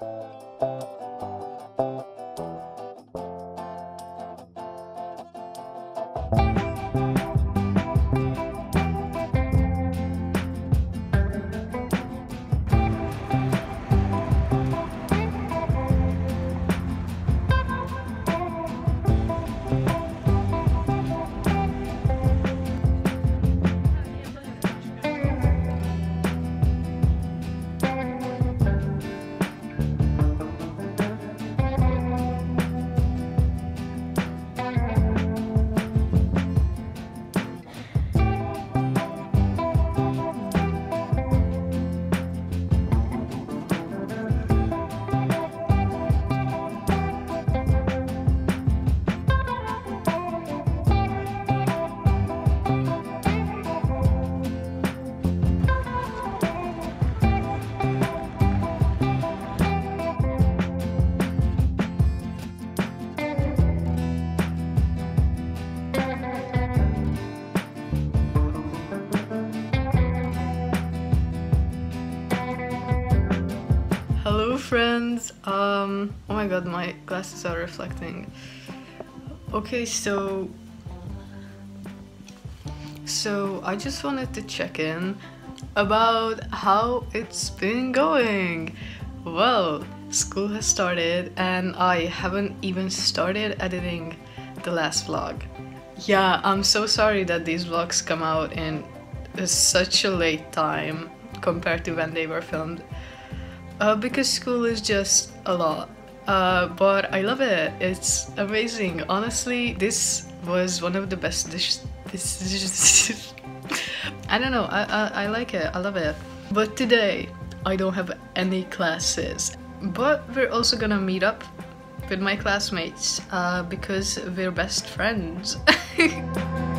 Hello Um oh my god, my glasses are reflecting. Okay, so so I just wanted to check in about how it's been going. Well, school has started and I haven't even started editing the last vlog. Yeah, I'm so sorry that these vlogs come out in such a late time compared to when they were filmed. Uh, because school is just a lot. Uh, but I love it. It's amazing. Honestly, this was one of the best dishes. This is I don't know. I, I I like it. I love it. But today I don't have any classes. But we're also gonna meet up with my classmates uh, because we're best friends.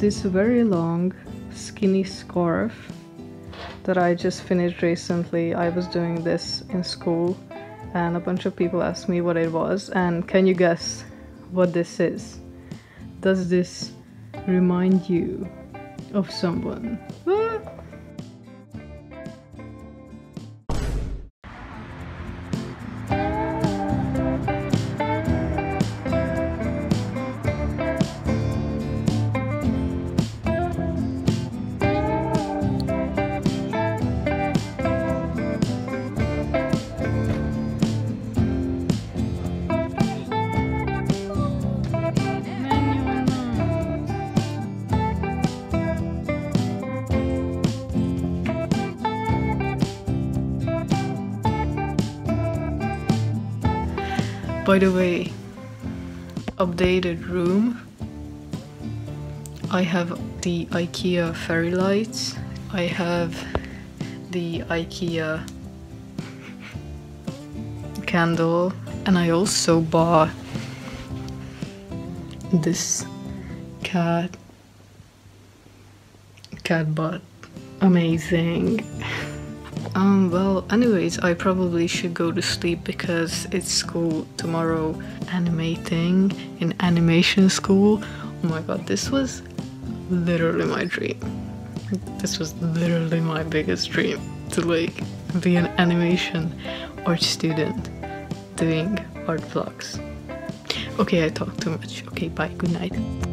this very long, skinny scarf that I just finished recently. I was doing this in school, and a bunch of people asked me what it was. And can you guess what this is? Does this remind you of someone? Ah! By the way, updated room. I have the IKEA fairy lights. I have the IKEA candle, and I also bought this cat cat butt. Amazing. Um, well, anyways, I probably should go to sleep because it's school tomorrow. Animating in animation school. Oh my god, this was literally my dream. This was literally my biggest dream to like be an animation art student doing art vlogs. Okay, I talked too much. Okay, bye. Good night.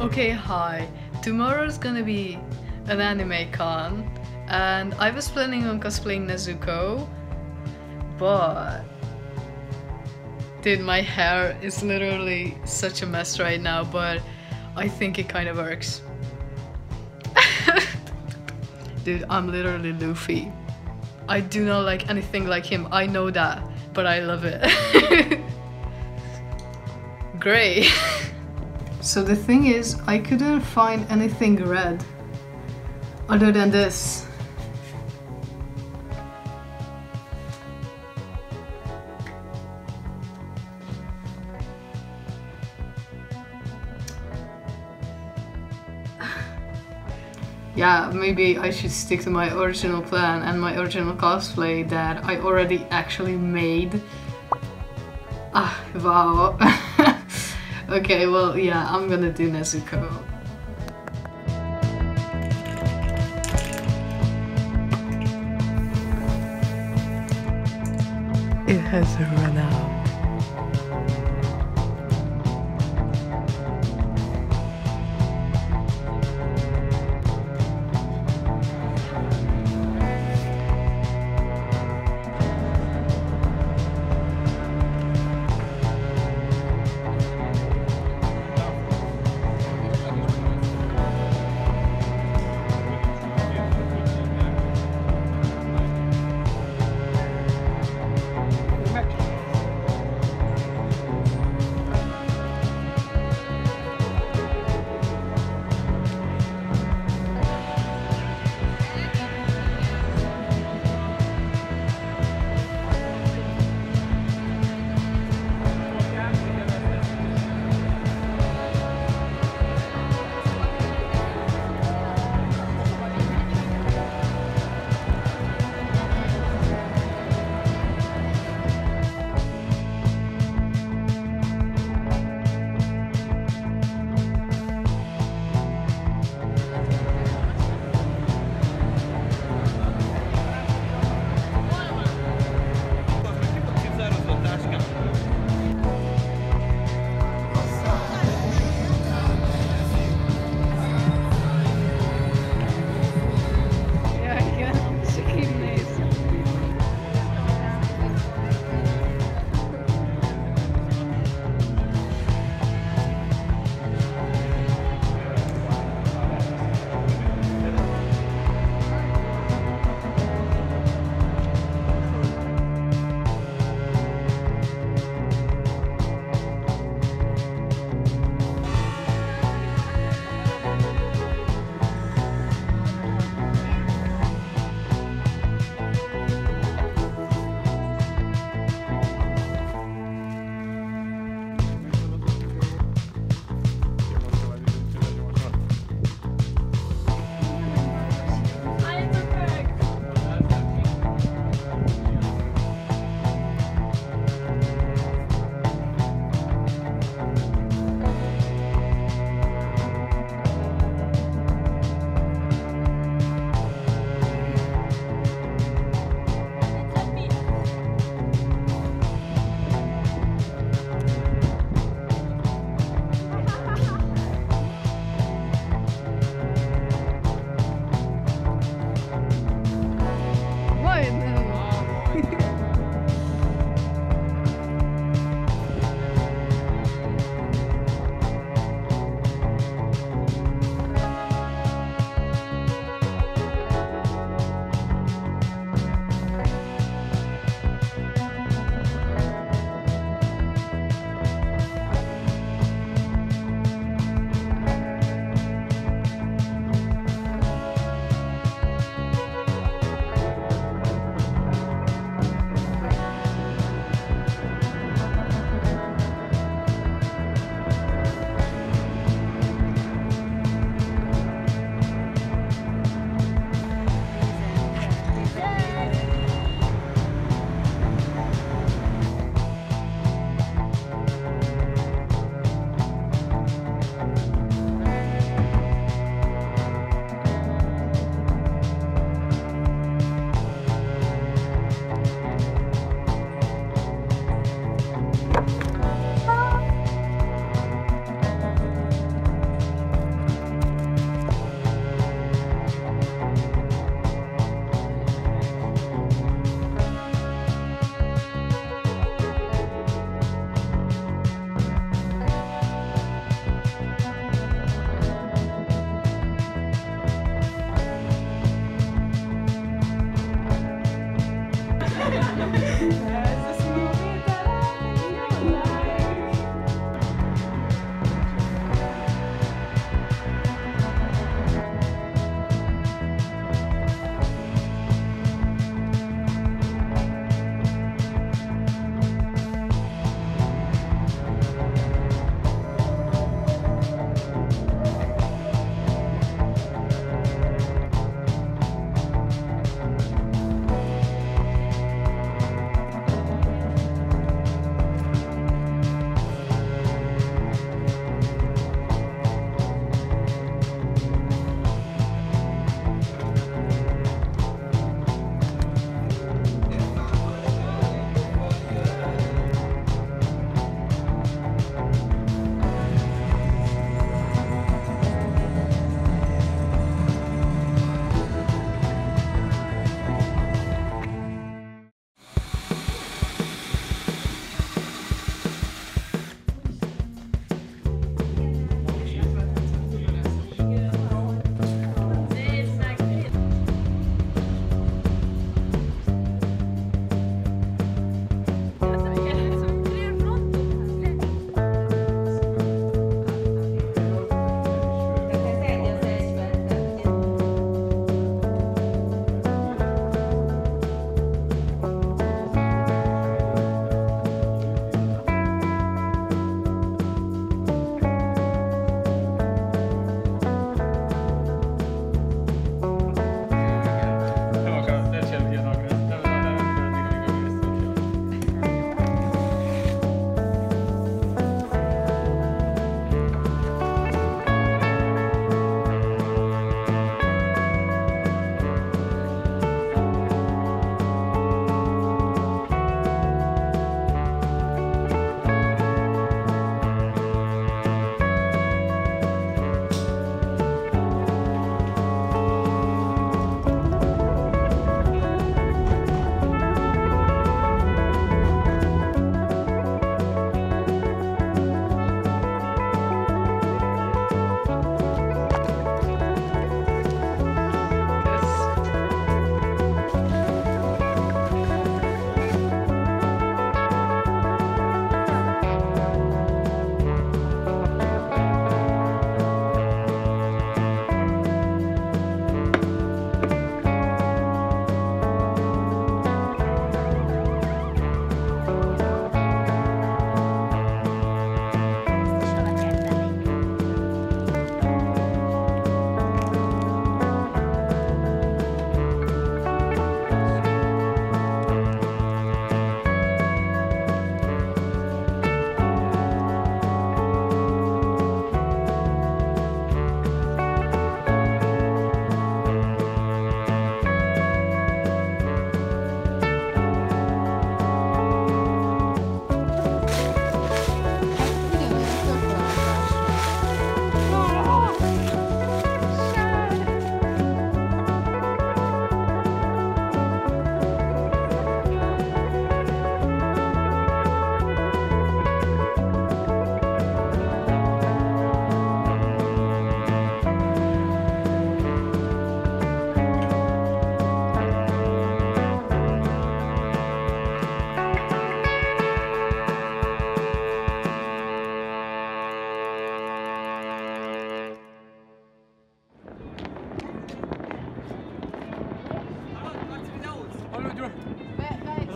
Okay, hi. Tomorrow's gonna be an anime con, and I was planning on cosplaying Nezuko, but dude, my hair is literally such a mess right now, but I think it kind of works. dude, I'm literally Luffy. I do not like anything like him, I know that, but I love it. Great. So the thing is, I couldn't find anything red other than this. yeah, maybe I should stick to my original plan and my original cosplay that I already actually made. Ah, wow. okay, well, yeah, I'm gonna do Nezuko. It has run out.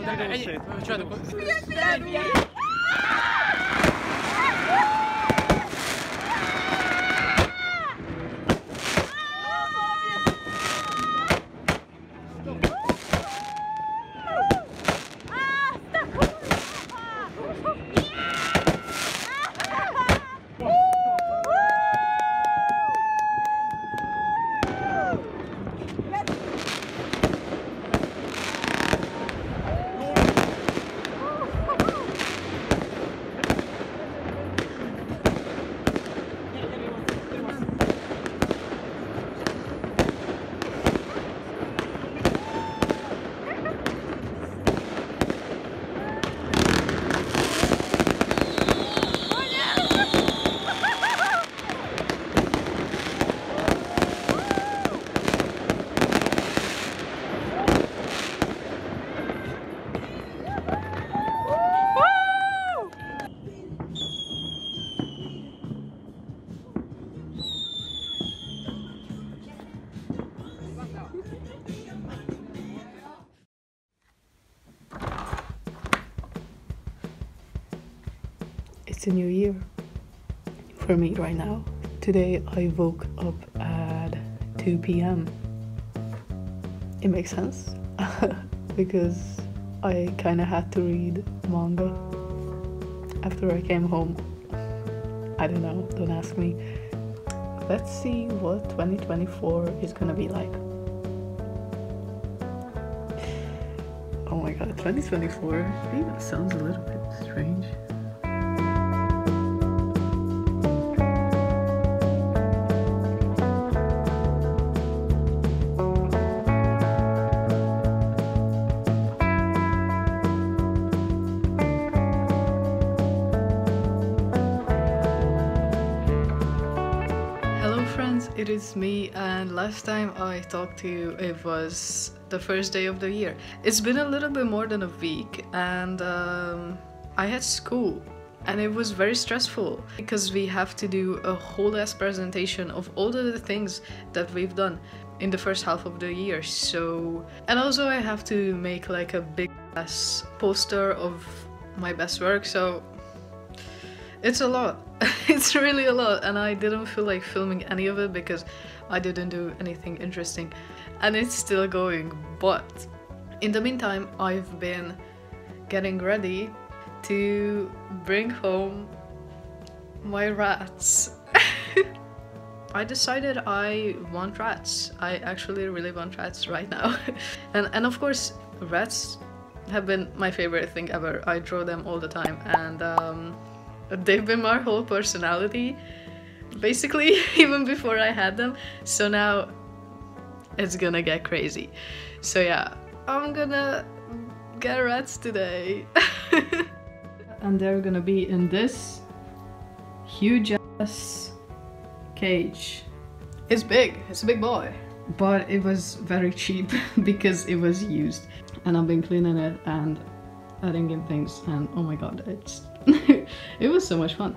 It's a for me right now. Today I woke up at 2 p.m. It makes sense because I kind of had to read manga after I came home. I don't know, don't ask me. Let's see what 2024 is gonna be like. Oh my god, 2024 even sounds a little bit strange. Last time I talked to you it was the first day of the year. It's been a little bit more than a week and um, I had school and it was very stressful because we have to do a whole ass presentation of all the things that we've done in the first half of the year so and also I have to make like a big ass poster of my best work so it's a lot. it's really a lot, and I didn't feel like filming any of it because I didn't do anything interesting. And it's still going, but in the meantime, I've been getting ready to bring home my rats. I decided I want rats. I actually really want rats right now. and and of course, rats have been my favorite thing ever. I draw them all the time and um they've been my whole personality basically even before I had them. So now it's gonna get crazy. So yeah I'm gonna get rats today. And they're gonna be in this huge ass cage. It's big. It's a big boy. But it was very cheap because it was used. And I've been cleaning it and adding in things and oh my god it's it was so much fun.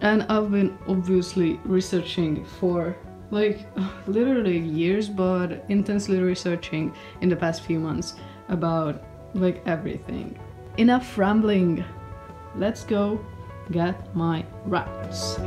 And I've been obviously researching for like literally years but intensely researching in the past few months about like everything. Enough rambling. Let's go get my rats